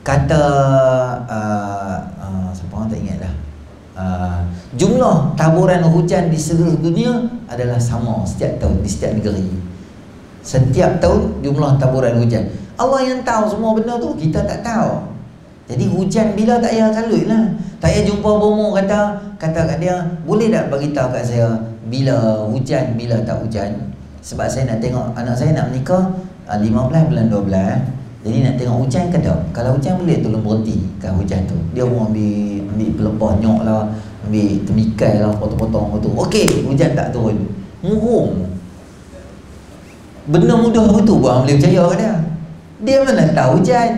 kata uh, uh, siapa orang tak ingat dah uh, jumlah taburan hujan di seluruh dunia adalah sama setiap tahun di setiap negeri setiap tahun jumlah taburan hujan Allah yang tahu semua benda tu kita tak tahu jadi hujan bila tak payah kalut lah tak payah jumpa bomo kata kata kat dia boleh tak bagi tahu kat saya bila hujan bila tak hujan sebab saya nak tengok anak saya nak menikah 15 bulan 12 jadi nak tengok hujan ke tak? Kalau hujan boleh tolong berhenti kan hujan tu. Dia pun ambil ambil pelepah nyok lah, ambil temikai lah, potong-potong tu. Okey, hujan tak turun. Murung. Benda mudah tu buat boleh percaya ke dia? Dia mana tahu hujan?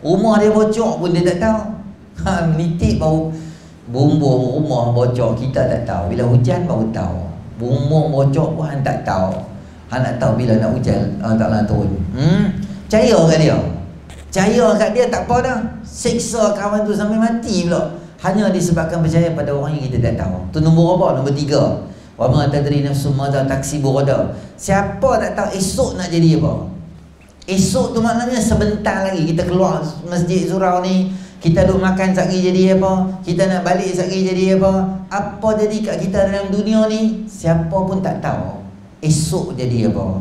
Rumah dia bocor pun dia tak tahu. Ha, menitik baru bumbung rumah bocor kita tak tahu. Bila hujan baru tahu. Bumbung bocor pun tak tahu. Han nak tahu bila nak hujan, Allah Taala turun. Hmm? Percaya kat dia Percaya kat dia tak apa dah Seksa kawan tu sampai mati pula Hanya disebabkan percaya pada orang yang kita tak tahu Tu nombor apa? Nombor tiga Wa ma tadri nafsum madza taksibu ghada. Siapa tak tahu esok nak jadi apa? Esok tu maknanya sebentar lagi kita keluar masjid surau ni, kita duduk makan sekali jadi apa? Kita nak balik sekali jadi apa? Apa jadi kat kita dalam dunia ni? Siapa pun tak tahu. Esok jadi apa?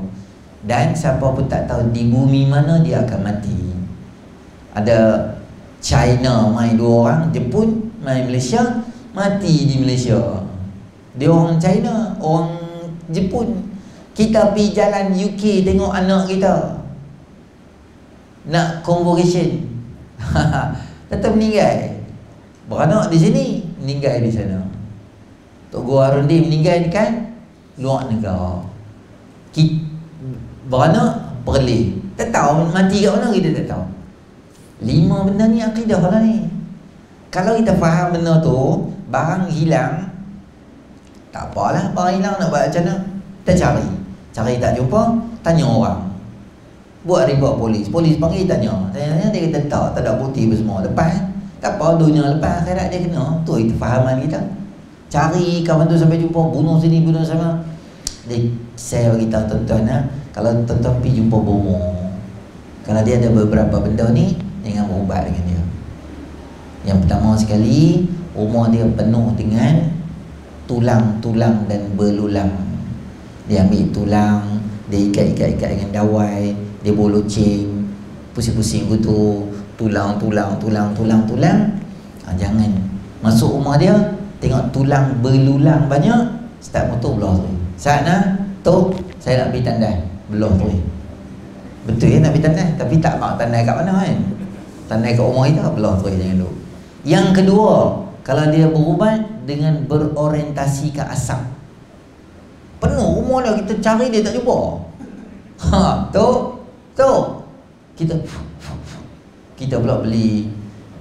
Dan siapa pun tak tahu di bumi mana dia akan mati Ada China main dua orang Jepun main Malaysia Mati di Malaysia Dia orang China Orang Jepun. Kita pergi jalan UK tengok anak kita. Nak convocation. Tetap meninggal. Beranak di sini meninggal di sana. Tok Gua Arundi meninggal kan luar negara. Kita beranak perlih tak tahu mati kat mana kita tak tahu lima benda ni akidah lah ni. Kalau kita faham benda tu barang hilang tak apalah barang hilang nak buat macam mana? Kita cari. Cari tak jumpa tanya orang. Buat report polis. Polis panggil tanya. Tanya dia kata tak tak ada bukti apa semua. Lepas tak apa dunia lepas akhirat dia kena? Tu itu fahaman kita. Cari kawan tu sampai jumpa bunuh sini bunuh sana. Dia saya bagi tahu tuan-tuan ha? kalau tuan-tuan pergi jumpa bomo kalau dia ada beberapa benda ni jangan berubat dengan dia. Yang pertama sekali rumah dia penuh dengan tulang-tulang dan belulang. Dia ambil tulang dia ikat-ikat-ikat dengan dawai dia boloceng pusing-pusing gitu. Tulang tulang tulang ha, jangan. Masuk rumah dia tengok tulang belulang banyak start motor belah tu. Saat nak tu saya nak pergi tandai belah tu. Betul ya nak pergi tandai? Tapi tak mau tandai kat mana kan? Tandai kat rumah kita belah tu jangan dulu yang kedua kalau dia berubat dengan berorientasi ke asap penuh rumah dia kita cari dia tak jumpa. Ha tu tu kita kita pula beli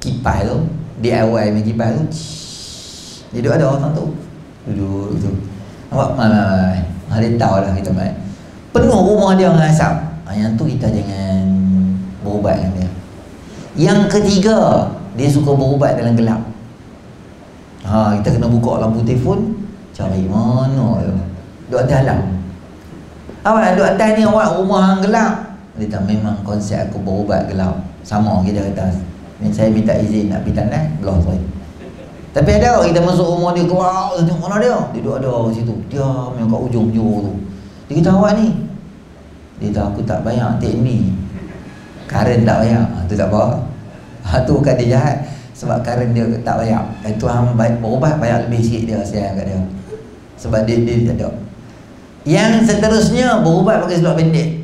kipas tu DIY punya kipas tu. Dia duduk ada orang tu duduk tu nampak? Mai dia tahu lah kita mai. Penuh rumah dia dengan asap ha, yang tu kita jangan berubat dengan dia. Yang ketiga dia suka berubat dalam gelap ha, kita kena buka lampu telefon cari mana tu duduk atas alam awak duduk atas ni awak rumah yang gelap. Dia tak memang konsep aku berubat gelap. Sama kita kata ni saya minta izin nak pergi tanah belah saya. Tapi ada kita masuk rumah dia keluar. Tengok mana dia? Dia duduk ada di situ. Dia memang kat ujung ujung tu. Dia kata awak ni? Dia kata aku tak bayar teknik karen tak bayar. Ha, tu tak apa. Ha, tu bukan dia jahat sebab karen dia tak bayar itu ham baik berubat bayar lebih sikit dia saya kat dia. Sebab dia dia tak ada yang seterusnya berubat pakai seluar pendek.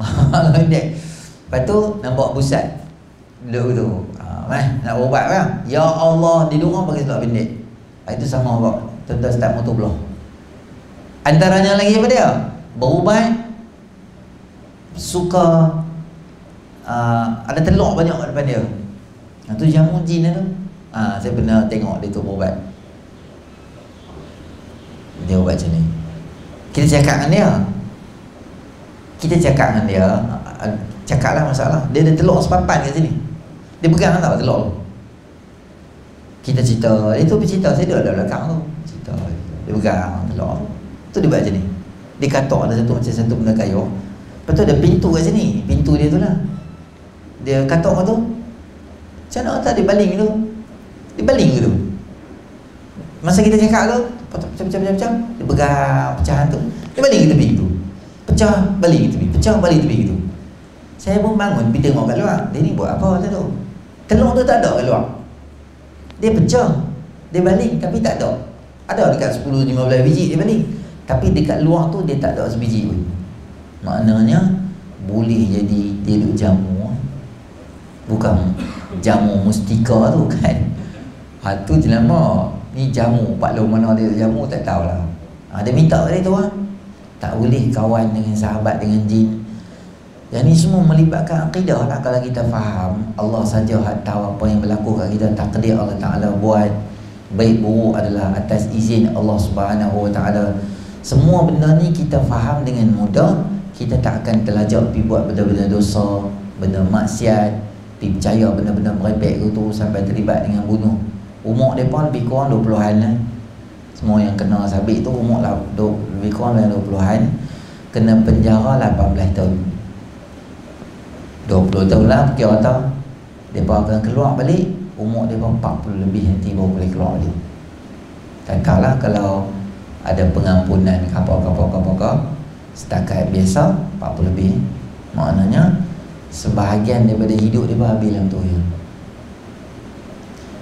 Pendek. Lepas tu bawa pusat. Duduk tu. Meh, Nak berubat kan Ya Allah Di rumah pakai seluar pendek. Ha, Itu sama kok Tuan-tuan start motor belah. Antaranya lagi apa dia? Berubat Suka uh, Ada telur banyak kat depan dia Itu jamu jin tu ha, Saya pernah tengok dia tu berubat Dia ubat macam ni. Kita cakap dengan dia. Kita cakap dengan dia Cakap lah masalah. Dia ada telur sepapan kat sini. Dia pegang tak telur. Kita cerita Dia tu bercerita Saya duduk belakang tu. Cerita Dia pegang telur. Tu dia buat macam ni. Dia katok ada satu macam satu benda kayu. Lepas tu ada pintu kat sini. Pintu dia tu lah. Dia katok tu Macam mana tak dia baling tu Dia baling tu? Masa kita cakap tu Pecah-pecah-pecah Dia pegang pecahan tu. Dia baling ke tepi tu? Pecah balik ke tepi? Pecah balik tepi tu? Saya pun bangun pergi tengok kat luar. Dia ni buat apa tu? Telur tu tak ada kat luar. Dia pecah. Dia balik tapi tak ada. Ada dekat 10-15 biji dia balik Tapi dekat luar tu dia tak ada sebiji pun. Maknanya Boleh jadi dia duduk jamu. Bukan Jamu mustika tu kan. Ha tu jelama Ni jamu Pak Long mana dia jamu tak tahulah. Ha, Dia minta tadi tu lah Tak boleh kawan dengan sahabat dengan jin. Yang ni semua melibatkan akidah lah kalau kita faham. Allah saja tahu apa yang berlaku kat kita. Takdir Allah Ta'ala buat. Baik buruk adalah atas izin Allah Subhanahu Wa Ta'ala. Semua benda ni kita faham dengan mudah. Kita tak akan terlajak pergi buat benda-benda dosa benda maksiat pergi percaya benda-benda merepek tu sampai terlibat dengan bunuh. Umur mereka lebih kurang 20-an lah. Semua yang kena sabit tu umur lah, lebih kurang dalam 20-an kena penjara 18 tahun. 20 tahun lah kira kata Mereka akan keluar balik. Umur dia 40 lebih nanti baru boleh keluar balik. Katakanlah kalau ada pengampunan kapal-kapal-kapal Setakat biasa 40 lebih. Maknanya Sebahagian daripada hidup dia habis dalam tu ya.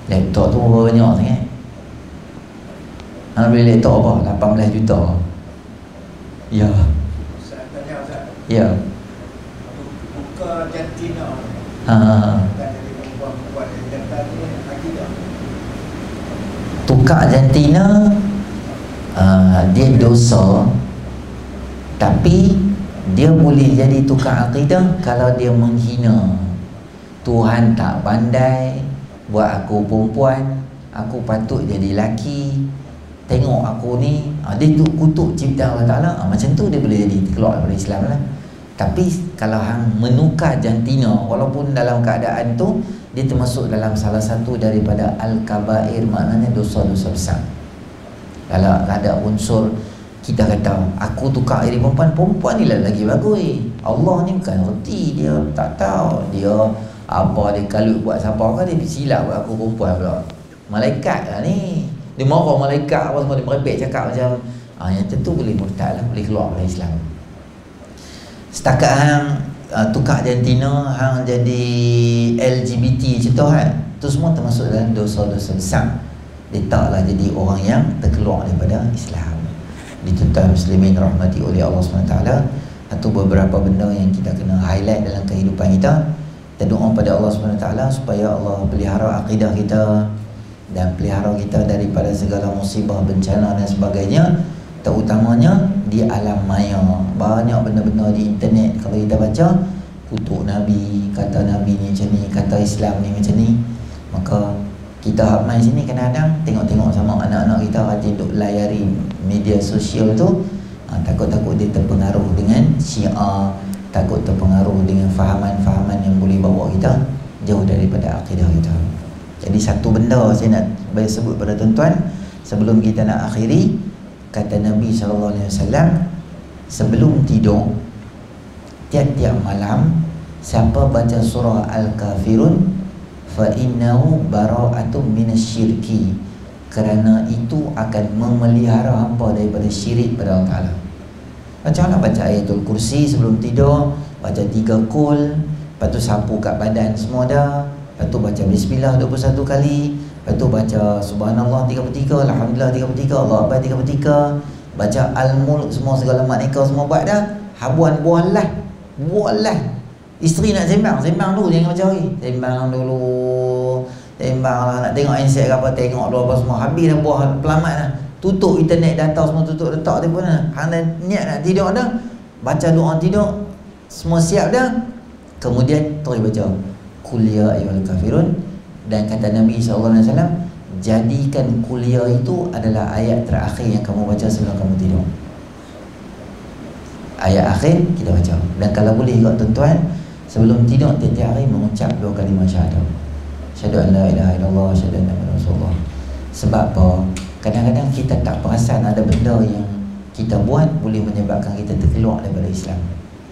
Laptop tu berapa banyak sangat? Anda beli laptop apa? 18 juta. Ya. Ya. Jati ha, ha, ha. tukar jantina uh, dia dosa. Tapi dia boleh jadi tukar akidah kalau dia menghina. Tuhan tak pandai buat aku perempuan aku patut jadi laki tengok aku ni uh, dia tu kutuk cipta Allah Ta'ala. Uh, macam tu dia boleh jadi keluar daripada Islam lah. Tapi kalau hang menukar jantina walaupun dalam keadaan tu dia termasuk dalam salah satu daripada al-kabair maknanya dosa-dosa besar. Kalau ada unsur kita kata aku tukar diri perempuan perempuan ni lah lagi bagus. Allah ni bukan reti dia tak tahu. Dia apa dia kalut buat siapa kan dia silap buat aku perempuan pula. Malaikat lah ni. Dia marah malaikat apa semua dia merepek cakap macam ah, yang tentu boleh murtad lah boleh keluar dari Islam. Setakat hang uh, tukar jantina hang jadi LGBT contoh kan? Tu semua termasuk dalam dosa-dosa besar. Dia taklah jadi orang yang terkeluar daripada Islam dituntut muslimin rahmati oleh Allah SWT atau beberapa benda yang kita kena highlight dalam kehidupan kita. Kita doa pada Allah SWT supaya Allah pelihara akidah kita dan pelihara kita daripada segala musibah, bencana dan sebagainya. Terutamanya di alam maya. Banyak benda-benda di internet kalau kita baca kutuk Nabi kata Nabi ni macam ni kata Islam ni macam ni. Maka kita hak main sini kadang-kadang tengok-tengok sama anak-anak kita rajin duk layari media sosial tu ha, takut-takut dia terpengaruh dengan syiar takut terpengaruh dengan fahaman-fahaman yang boleh bawa kita jauh daripada akidah kita. Jadi satu benda saya nak bagi sebut pada tuan-tuan sebelum kita nak akhiri kata Nabi SAW sebelum tidur tiap-tiap malam siapa baca surah Al-Kafirun fa innahu bara'atun minasyirki kerana itu akan memelihara hampa daripada syirik pada Allah Ta'ala. Macam mana baca ayatul kursi sebelum tidur baca tiga kul lepas tu sapu kat badan semua dah lepas tu baca bismillah 21 kali Lepas tu baca Subhanallah 33 Alhamdulillah 33 Allah Akbar 33 Baca Al-Mulk semua segala maknika semua buat dah Habuan buahlah Buahlah. Isteri nak sembang Sembang dulu jangan macam ni Sembang dulu Sembang lah Nak tengok handset ke apa Tengok dulu apa semua. Habis dah buah pelamat dah. Tutup internet data semua tutup letak dia pun Hang dah niat nak tidur dah. Baca doa tidur. Semua siap dah. Kemudian terus baca Kuliah ayyuhal kafirun. Dan kata Nabi SAW jadikan kuliah itu adalah ayat terakhir yang kamu baca sebelum kamu tidur. Ayat akhir kita baca. Dan kalau boleh juga tuan-tuan sebelum tidur tiap-tiap hari mengucap dua kalimah syahadah syahadu an la ilaha illallah syahadu anna rasulullah. Sebab apa? Kadang-kadang kita tak perasan ada benda yang kita buat boleh menyebabkan kita terkeluar daripada Islam.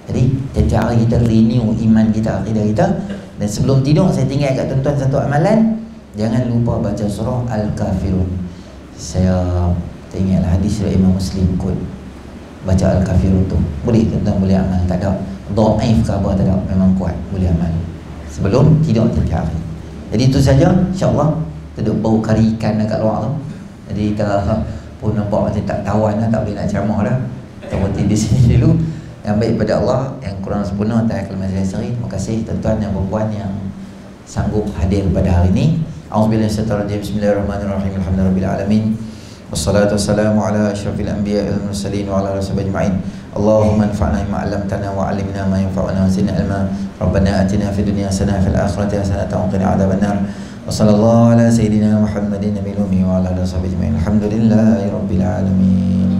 Jadi tiap-tiap hari kita renew iman kita akidah kita. Dan sebelum tidur saya tinggal kat tuan-tuan satu amalan. Jangan lupa baca surah Al-Kafirun. Saya teringatlah hadis dari Imam Muslim kot. Baca Al-Kafirun tu. Boleh tuan-tuan boleh amal. Tak ada. Do'aif ke apa tak ada. Memang kuat. Boleh amal. Sebelum tidur tiap hari Jadi itu saja InsyaAllah. Kita duduk bau kari ikan dekat luar tu. Jadi kita pun nampak macam tak tawan lah Tak boleh nak ceramah dah Kita berhenti di sini dulu. Yang baik pada Allah yang kurang sempurna tak akan saya seri terima kasih tuan-tuan dan puan yang sanggup hadir pada hari ini. A'udzubillahi minasyaitonir Bismillahirrahmanirrahim. Alhamdulillahirabbil alamin. Wassalatu wassalamu ala asyrafil anbiya'i wal mursalin wa ala rasulil ajma'in Allahumma anfa'na bima 'allamtana wa 'allimna ma yanfa'una wa zidna ilma Rabbana atina fid dunya hasanah fil akhirati hasanah wa qina adzabannar Wa sallallahu ala sayyidina Muhammadin nabiyil ummi wa ala alihi wa sahbihi ajma'in Alhamdulillahirabbil alamin